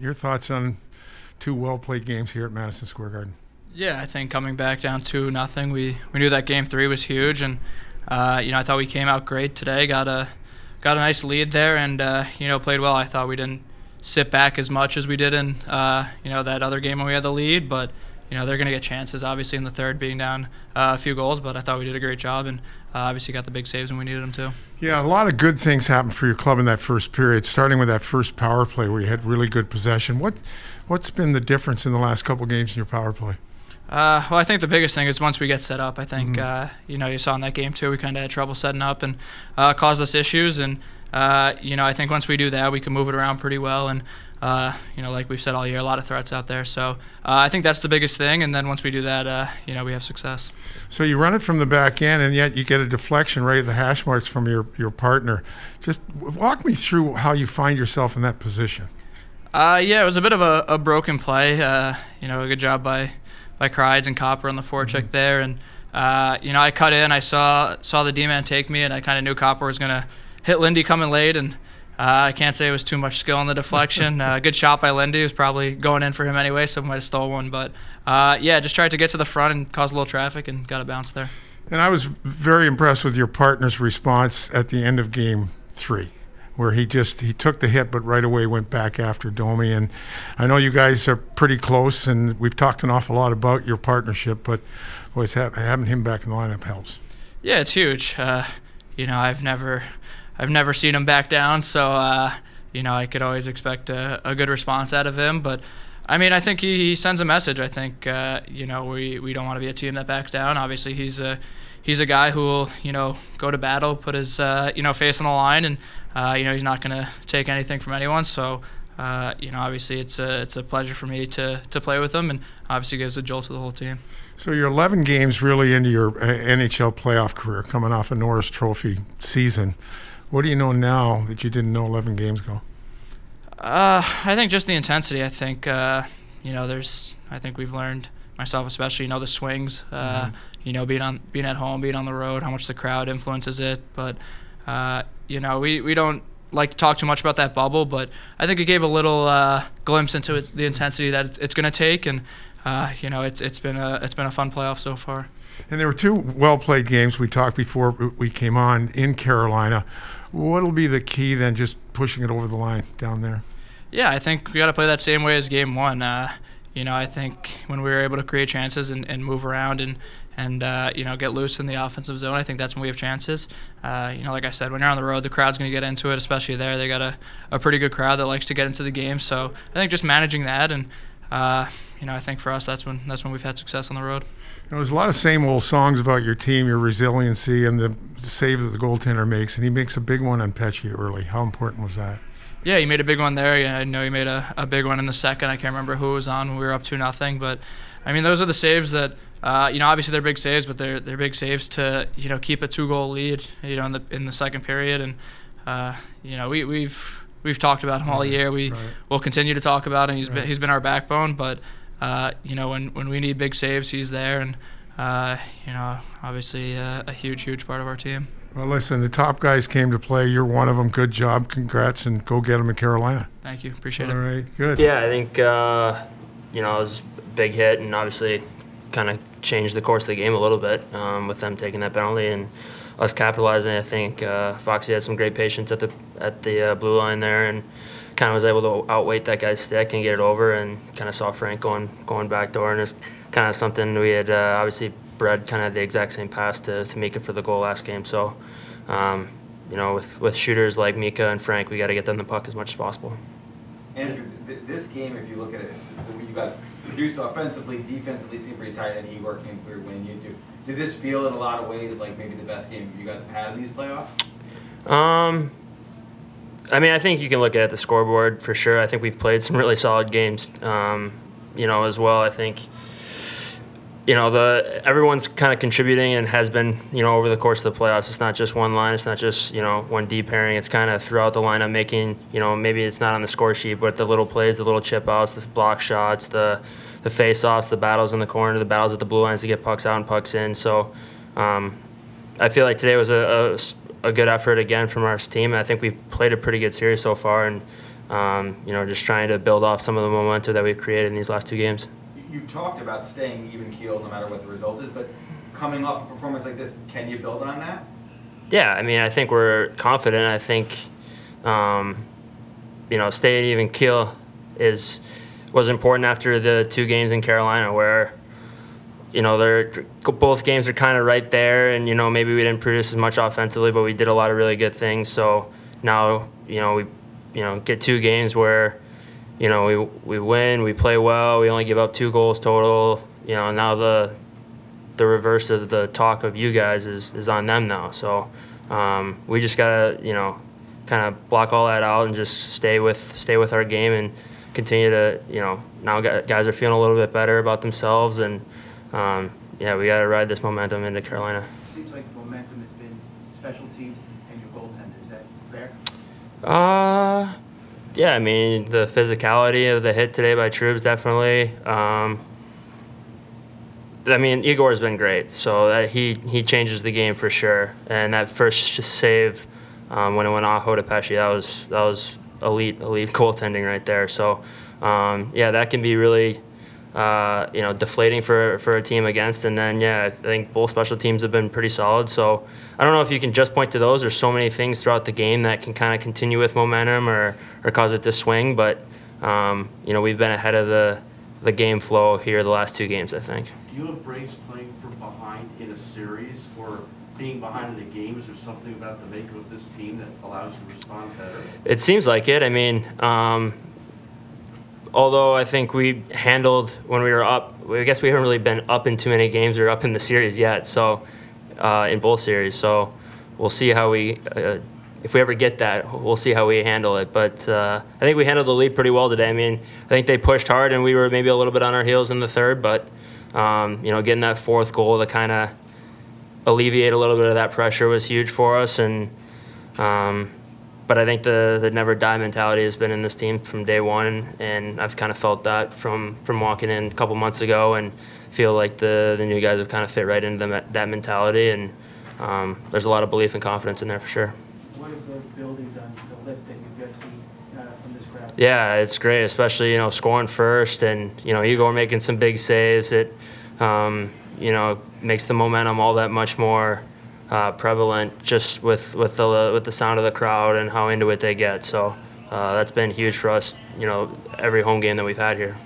Your thoughts on two well played games here at Madison Square Garden? Yeah, I think coming back down two nothing, we we knew that game three was huge, and uh, you know I thought we came out great today. Got a got a nice lead there, and uh, you know played well. I thought we didn't sit back as much as we did in uh, you know that other game when we had the lead, but you know they're going to get chances obviously in the third being down uh, a few goals but i thought we did a great job and uh, obviously got the big saves when we needed them too yeah a lot of good things happened for your club in that first period starting with that first power play where you had really good possession what what's been the difference in the last couple games in your power play uh, well, I think the biggest thing is once we get set up. I think mm-hmm. uh, you know you saw in that game too. We kind of had trouble setting up and uh, caused us issues. And uh, you know I think once we do that, we can move it around pretty well. And uh, you know, like we've said all year, a lot of threats out there. So uh, I think that's the biggest thing. And then once we do that, uh, you know, we have success. So you run it from the back end, and yet you get a deflection right at the hash marks from your, your partner. Just walk me through how you find yourself in that position. Uh, yeah, it was a bit of a, a broken play. Uh, you know, a good job by by Kreids and Copper on the forecheck mm-hmm. there, and uh, you know, I cut in. I saw saw the D man take me, and I kind of knew Copper was gonna hit Lindy coming late, and uh, I can't say it was too much skill in the deflection. uh, good shot by Lindy. It was probably going in for him anyway, so might have stole one. But uh, yeah, just tried to get to the front and cause a little traffic and got a bounce there. And I was very impressed with your partner's response at the end of game three where he just he took the hit but right away went back after Domi and I know you guys are pretty close and we've talked an awful lot about your partnership but boys having him back in the lineup helps. Yeah, it's huge. Uh, you know, I've never I've never seen him back down, so uh, you know I could always expect a, a, good response out of him. But I mean, I think he, he sends a message. I think uh, you know we, we don't want to be a team that backs down. Obviously, he's a he's a guy who will you know go to battle, put his uh, you know face on the line, and uh, you know he's not going to take anything from anyone. So. Uh, you know, obviously, it's a it's a pleasure for me to to play with him, and obviously gives a jolt to the whole team. So you're 11 games really into your uh, NHL playoff career, coming off a Norris Trophy season. What do you know now that you didn't know 11 games ago? Uh, I think just the intensity. I think uh, you know, there's. I think we've learned myself, especially, you know, the swings. Uh, mm-hmm. You know, being on being at home, being on the road, how much the crowd influences it. But uh, you know, we we don't like to talk too much about that bubble, but I think it gave a little uh, glimpse into it, the intensity that it's, it's going to take, and uh, you know, it's it's been a it's been a fun playoff so far. And there were two well played games we talked before we came on in Carolina. What'll be the key then? Just pushing it over the line down there. Yeah, I think we got to play that same way as game one. Uh, you know, I think when we were able to create chances and, and move around and and uh, you know get loose in the offensive zone, I think that's when we have chances. Uh, you know, like I said, when you're on the road, the crowd's going to get into it, especially there. They got a, a pretty good crowd that likes to get into the game. So I think just managing that and uh, you know, I think for us that's when that's when we've had success on the road. You know, there's a lot of same old songs about your team, your resiliency, and the save that the goaltender makes, and he makes a big one on Pesce early. How important was that? Yeah, he made a big one there. Yeah, I know he made a, a big one in the second. I can't remember who was on when we were up two nothing, but I mean those are the saves that uh, you know obviously they're big saves, but they're they're big saves to you know keep a two goal lead you know in the in the second period, and uh, you know we we've we've talked about him all year. We right. will continue to talk about him. He's right. been he's been our backbone, but uh, you know when when we need big saves, he's there and uh, you know, obviously uh, a huge, huge part of our team. Well, listen, the top guys came to play. You're one of them. Good job. Congrats, and go get them in Carolina. Thank you. Appreciate All it. All right, good. Yeah, I think, uh, you know, it was a big hit, and obviously kind of changed the course of the game a little bit um, with them taking that penalty and us capitalizing. I think uh, Foxy had some great patience at the at the uh, blue line there, and kind of was able to outwait that guy's stick and get it over, and kind of saw Frank going going back door, and it's kind of something we had uh, obviously bred kind of the exact same pass to, to make it for the goal last game. So, um, you know, with with shooters like Mika and Frank, we got to get them the puck as much as possible. Andrew, th this game, if you look at it, you got produced offensively, defensively seemed pretty tight, and Igor came through winning you two. Did this feel in a lot of ways like maybe the best game you guys have had in these playoffs? Um, I mean, I think you can look at the scoreboard for sure. I think we've played some really solid games, um, you know, as well. I think, you know, the everyone's kind of contributing and has been, you know, over the course of the playoffs. It's not just one line. It's not just you know one deep pairing. It's kind of throughout the lineup making, you know, maybe it's not on the score sheet, but the little plays, the little chip outs, the block shots, the the face offs, the battles in the corner, the battles at the blue lines to get pucks out and pucks in. So. Um, I feel like today was a, a a good effort again from our team. I think we've played a pretty good series so far, and um, you know, just trying to build off some of the momentum that we've created in these last two games. You- talked about staying even keel no matter what the result is, but coming off a performance like this, can you build on that? Yeah, I mean, I think we're confident. I think, um, you know, staying even keel is was important after the two games in Carolina, where, you know, they're both games are kind of right there, and you know maybe we didn't produce as much offensively, but we did a lot of really good things. So now, you know, we, you know, get two games where, you know, we we win, we play well, we only give up two goals total. You know, now the the reverse of the talk of you guys is, is on them now. So um, we just gotta you know kind of block all that out and just stay with stay with our game and continue to you know now guys are feeling a little bit better about themselves and um, yeah we gotta ride this momentum into Carolina. Seems like momentum has been special teams and your goaltender. Is that fair? Uh, yeah, I mean the physicality of the hit today by Troops definitely. Um, I mean Igor's been great, so that he he changes the game for sure. And that first save um, when it went off Hodapeshi, that was that was elite elite goaltending right there. So um, yeah, that can be really. Uh, you know, deflating for, for a team against, and then yeah, I think both special teams have been pretty solid. So I don't know if you can just point to those. There's so many things throughout the game that can kind of continue with momentum or, or cause it to swing. But um, you know, we've been ahead of the the game flow here the last two games. I think. Do you embrace playing from behind in a series or being behind in a game? Is there something about the makeup of this team that allows you to respond better? It seems like it. I mean, um, although I think we handled when we were up. I guess we haven't really been up in too many games or up in the series yet. So uh, in both series, so we'll see how we. Uh, if we ever get that, we'll see how we handle it. But uh, I think we handled the lead pretty well today. I mean, I think they pushed hard, and we were maybe a little bit on our heels in the third. But um, you know, getting that fourth goal to kind of alleviate a little bit of that pressure was huge for us. And um, but I think the the never die mentality has been in this team from day one, and I've kind of felt that from from walking in a couple months ago, and feel like the the new guys have kind of fit right into the, that mentality, and um, there's a lot of belief and confidence in there for sure. What has the building done, the lift that you've got to see uh, from this crowd? Yeah, it's great, especially you know scoring first, and you know Igor making some big saves. It um, you know makes the momentum all that much more uh, prevalent, just with with the with the sound of the crowd and how into it they get. So uh, that's been huge for us. You know, every home game that we've had here.